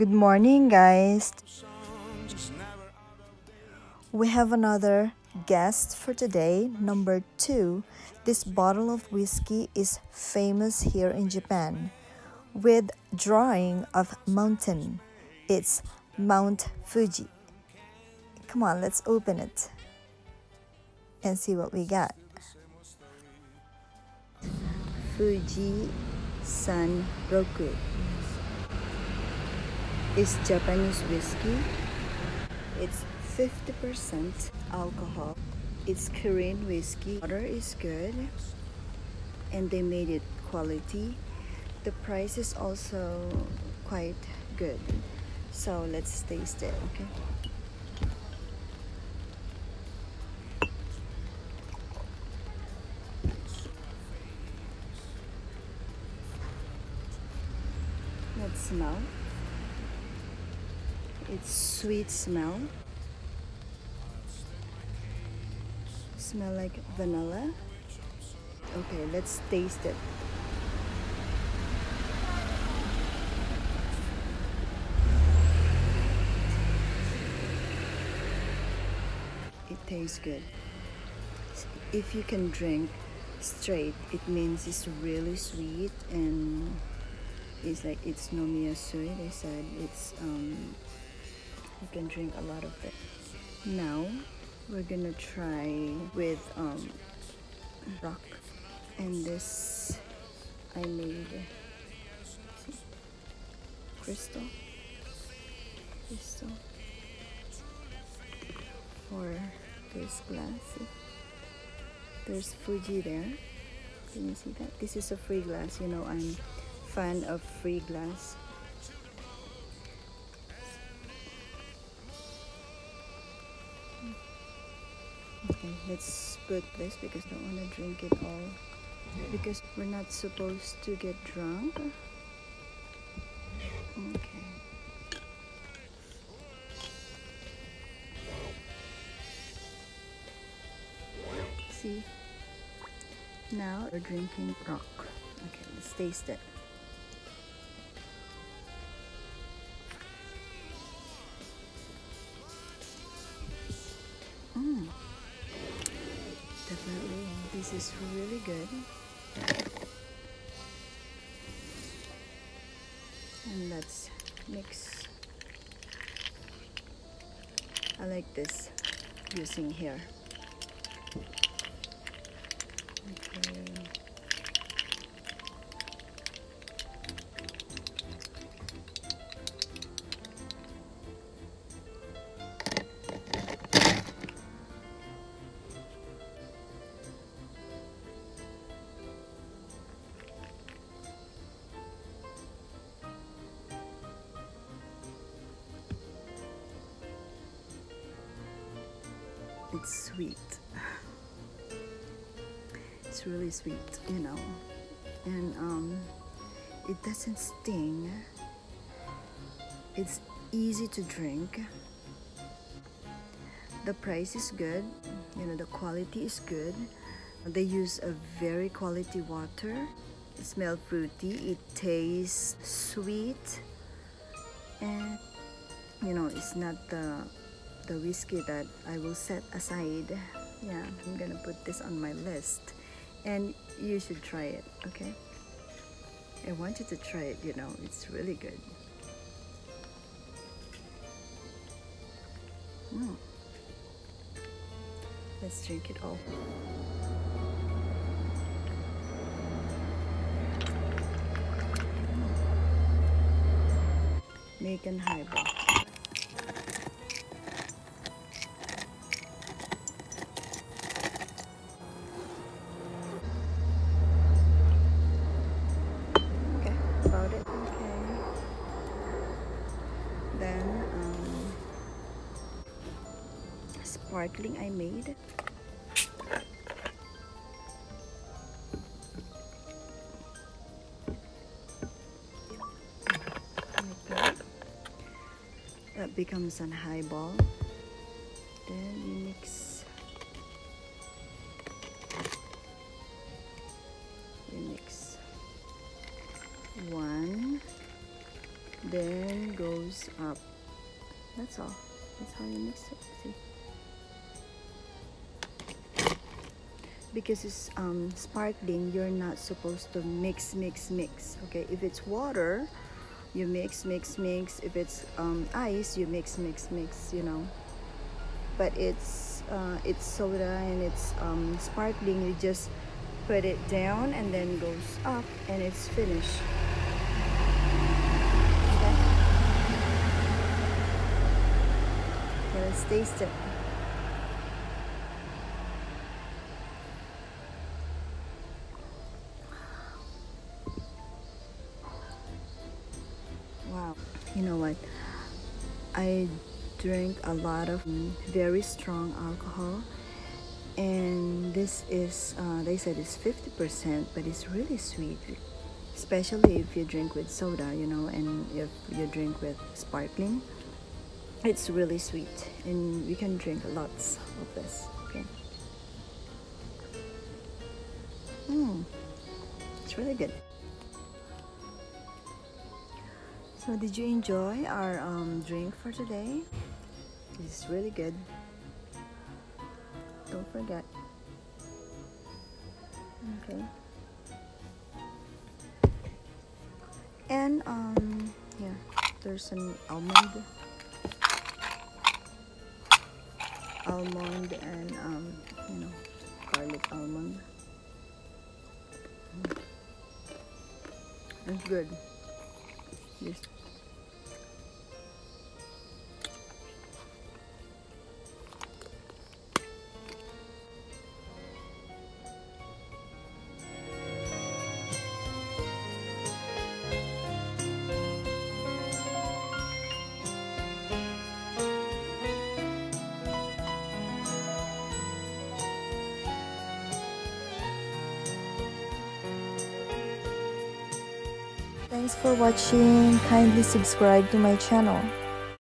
Good morning, guys. We have another guest for today, number two. This bottle of whiskey is famous here in Japan with drawing of mountain. It's Mount Fuji. Come on, let's open it and see what we got. Fuji San Roku is Japanese whiskey. It's 50% alcohol. It's Kirin whiskey. Water is good and they made it quality. The price is also quite good. So let's taste it, okay? Let's smell. It's sweet smell. Smell like vanilla. Okay, let's taste it. It tastes good. If you can drink straight, it means it's really sweet and it's like it's no nomiyasu. They said it's um, you can drink a lot of it. Now we're gonna try with um, rock and this I made crystal crystal for this glass. There's Fuji there. Can you see that? This is a free glass. You know I'm fan of free glass. Okay, let's put this because I don't want to drink it all. Because we're not supposed to get drunk. Okay. See? Now we're drinking rock. Okay, let's taste it. This is really good. And let's mix. I like this using here. It's sweet. It's really sweet, you know, and um, it doesn't sting. It's easy to drink. The price is good, you know, the quality is good. They use a very quality water. It smells fruity, it tastes sweet, and you know, it's not the the whiskey that I will set aside. Yeah, I'm gonna put this on my list, and you should try it. Okay. I want you to try it. You know, it's really good. Mm. Let's drink it all. Megan Highball. Then, um, sparkling I made. That. Becomes an highball. Then you mix. You mix one then goes up. That's all. That's how you mix it. See? Because it's um, sparkling you're not supposed to mix mix mix okay? If it's water you mix mix mix. If it's um, ice you mix mix mix you know? But it's uh, it's soda and it's um, sparkling. You just put it down and then goes up and it's finished okay. okay taste it wow. You know what? I drink a lot of very strong alcohol and this is uh, they said it's 50% but it's really sweet especially if you drink with soda you know and if you drink with sparkling it's really sweet and you can drink lots of this okay? Mm, it's really good. So did you enjoy our um, drink for today? It's really good. Don't forget. Okay. And um yeah there's an almond almond and um you know garlic almond mm. it's good yes Thanks for watching. Kindly subscribe to my channel.